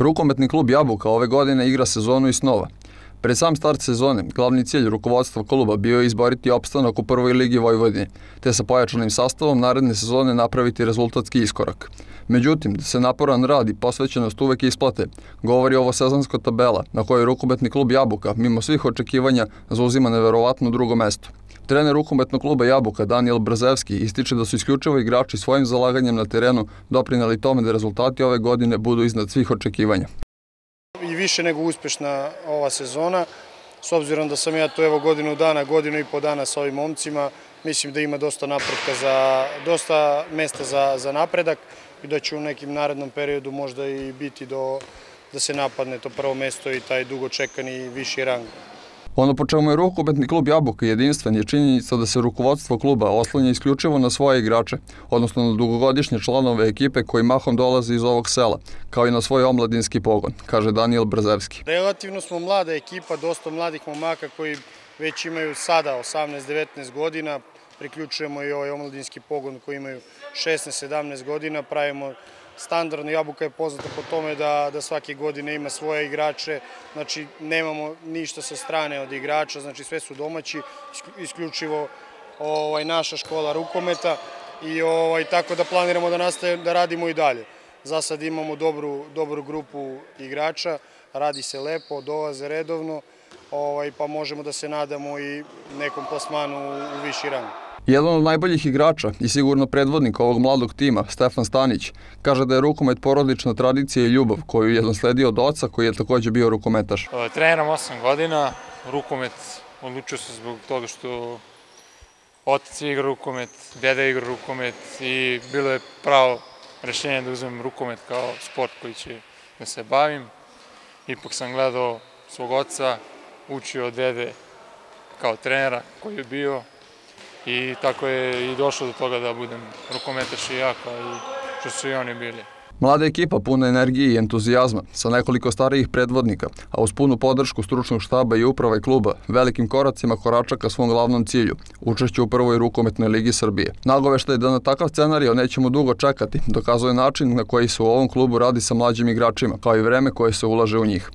Rukometni klub Jabuka ove godine igra sezonu i snova. Pred sam start sezone, glavni cilj rukovodstva kluba bio je izboriti opstanak u prvoj ligi Vojvodine, te sa pojačanim sastavom naredne sezone napraviti rezultatski iskorak. Međutim, da se naporan rad i posvećenost uvek isplate, govori ovo sezonska tabela na kojoj rukometni klub Jabuka, mimo svih očekivanja, zauzima neverovatno drugo mesto. Trener rukometnog kluba Jabuka Daniel Brzevski ističe da su isključivo igrači svojim zalaganjem na terenu doprinali tome da rezultati ove godine budu iznad svih očekivanja. Više nego uspešna ova sezona, s obzirom da sam ja tu evo godinu dana, godinu i po dana sa ovim momcima, mislim da ima dosta napretka za, dosta mesta za, za napredak i da će u nekim narednom periodu možda i biti do, da se napadne to prvo mesto i taj dugo čekani viši rang. Ono po čemu je rukometni klub Jabuka jedinstven je činjenica da se rukovodstvo kluba oslanja isključivo na svoje igrače, odnosno na dugogodišnje članove ekipe koji mahom dolaze iz ovog sela, kao i na svoj omladinski pogon, kaže Daniel Brzevski. Relativno smo mlada ekipa, dosta mladih momaka koji već imaju sada 18-19 godina, priključujemo i ovaj omladinski pogon koji imaju 16-17 godina, pravimo standardno Jabuka je poznata po tome da, da svake godine ima svoje igrače, znači nemamo ništa sa strane od igrača, znači sve su domaći, isključivo ovaj, naša škola rukometa i ovaj, tako da planiramo da nastavimo da radimo i dalje. Za sad imamo dobru, dobru grupu igrača, radi se lepo, dolaze redovno, ovaj, pa možemo da se nadamo i nekom plasmanu u, u viši rang. Jedan od najboljih igrača i sigurno predvodnik ovog mladog tima, Stefan Stanić, kaže da je rukomet porodična tradicija i ljubav koju je nasledio od oca koji je takođe bio rukometaš. Treneram 8 godina, rukomet odlučio se zbog toga što otac igra rukomet, deda igra rukomet i bilo je pravo rešenje da uzmem rukomet kao sport koji će da se bavim. Ipak sam gledao svog oca, učio od dede kao trenera koji je bio i tako je i došlo do toga da budem rukometaš i ja kao što su i oni bili. Mlada ekipa puna energije i entuzijazma, sa nekoliko starijih predvodnika, a uz punu podršku stručnog štaba i uprave kluba, velikim koracima korača ka svom glavnom cilju, učešću u prvoj rukometnoj ligi Srbije. Nagovešta je da na takav scenario nećemo dugo čekati, dokazuje način na koji se u ovom klubu radi sa mlađim igračima, kao i vreme koje se ulaže u njih.